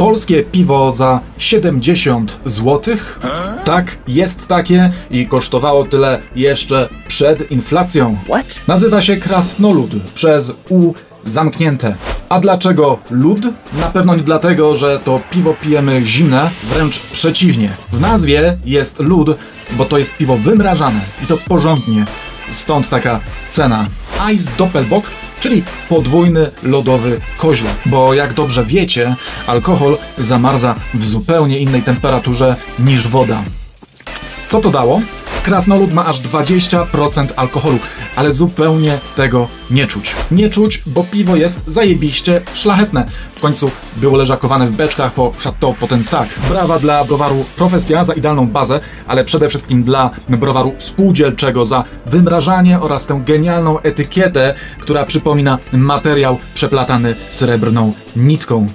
polskie piwo za 70 zł? Tak, jest takie i kosztowało tyle jeszcze przed inflacją. What? Nazywa się krasnolud przez U zamknięte. A dlaczego lód? Na pewno nie dlatego, że to piwo pijemy zimne, wręcz przeciwnie. W nazwie jest lód, bo to jest piwo wymrażane i to porządnie. Stąd taka cena. Ice Doppelbock, czyli podwójny lodowy koźlak. Bo jak dobrze wiecie, alkohol zamarza w zupełnie innej temperaturze niż woda. Co to dało? Krasnolud ma aż 20% alkoholu, ale zupełnie tego nie czuć. Nie czuć, bo piwo jest zajebiście szlachetne. W końcu było leżakowane w beczkach po Chateau Potensac. Brawa dla browaru Profesja za idealną bazę, ale przede wszystkim dla browaru spółdzielczego za wymrażanie oraz tę genialną etykietę, która przypomina materiał przeplatany srebrną nitką.